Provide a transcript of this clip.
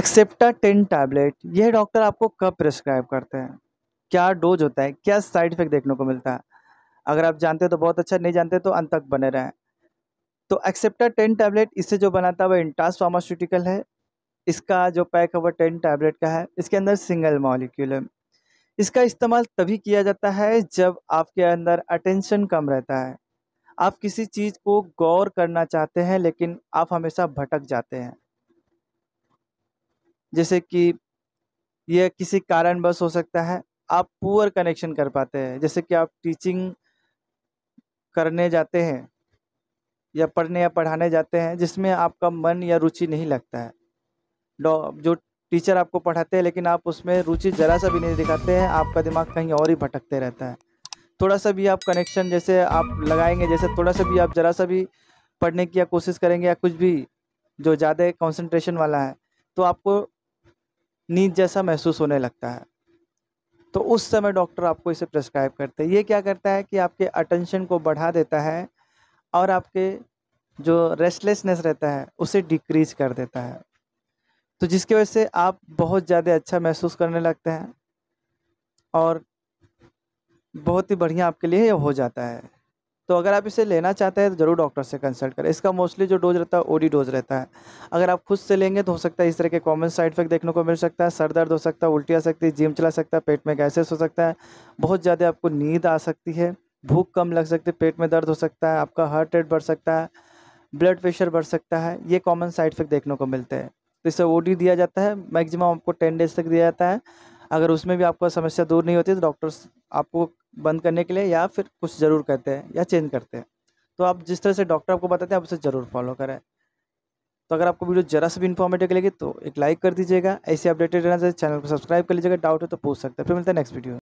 एक्सेप्टा ten tablet यह doctor आपको कब प्रिस्क्राइब करते हैं? क्या डोज होता है? क्या साइड इफ़ेक्ट देखने को मिलता है? अगर आप जानते हो तो बहुत अच्छा नहीं जानते तो अंत तक बने रहें। तो एक्सेप्टा टेन टैबलेट इससे जो बनाता है वह इंटास फार्मास्यूटिकल है। इसका जो पैक है वह टेन टैबलेट का है। इसके अंदर सिंगल मॉलिक्यूल है। इसका इस्तेमाल तभी किया जाता है जब आपके अंदर अटेंशन कम रहता है। आप किसी चीज़ को गौर करना चाहते हैं, लेकिन आप हमेशा भटक जाते हैं। जैसे कि यह किसी कारणवश हो सकता है, आप पुअर कनेक्शन कर पाते हैं। जैसे कि आप टीचिंग करने जाते हैं या पढ़ने या पढ़ाने जाते हैं, जिसमें आपका मन या रुचि नहीं लगता है। जो टीचर आपको पढ़ाते हैं, लेकिन आप उसमें रुचि ज़रा सा भी नहीं दिखाते हैं, आपका दिमाग कहीं और ही भटकते रहता है। थोड़ा सा भी आप कनेक्शन जैसे आप लगाएँगे, जैसे थोड़ा सा भी आप ज़रा सा भी पढ़ने की या कोशिश करेंगे या कुछ भी, जो ज़्यादा कंसंट्रेशन वाला है तो आपको नींद जैसा महसूस होने लगता है। तो उस समय डॉक्टर आपको इसे प्रेस्क्राइब करते हैं। ये क्या करता है कि आपके अटेंशन को बढ़ा देता है और आपके जो रेस्टलेसनेस रहता है, उसे डिक्रीज कर देता है। तो जिसकी वजह से आप बहुत ज़्यादा अच्छा महसूस करने लगते हैं और बहुत ही बढ़िया आपके लिए हो जाता है। तो अगर आप इसे लेना चाहते हैं तो ज़रूर डॉक्टर से कंसल्ट करें। इसका मोस्टली जो डोज रहता है ओडी डोज रहता है। अगर आप खुद से लेंगे तो हो सकता है इस तरह के कॉमन साइड इफ़ेक्ट देखने को मिल सकता है। सर दर्द हो सकता है, उल्टी आ सकती है जिम चला सकता है, पेट में गैसेस हो सकता है। बहुत ज़्यादा आपको नींद आ सकती है, भूख कम लग सकती है, पेट में दर्द हो सकता है, आपका हार्ट रेट बढ़ सकता है ब्लड प्रेशर बढ़ सकता है। ये कॉमन साइड इफ़ेक्ट देखने को मिलते हैं। तो इसे ओ दिया जाता है मैक्सिमम आपको टेन डेज़ तक दिया जाता है। अगर उसमें भी आपको समस्या दूर नहीं होती तो डॉक्टर्स आपको बंद करने के लिए या फिर कुछ ज़रूर करते हैं या चेंज करते हैं। तो आप जिस तरह से डॉक्टर आपको बताते हैं, आप उसे ज़रूर फॉलो करें। तो अगर आपको वीडियो जरा सा भी इन्फॉर्मेटिव लगे तो एक लाइक कर दीजिएगा। ऐसे अपडेटेड रहना चाहिए, चैनल को सब्सक्राइब कर लीजिएगा। डाउट हो तो पूछ सकते हैं। फिर मिलता है नेक्स्ट वीडियो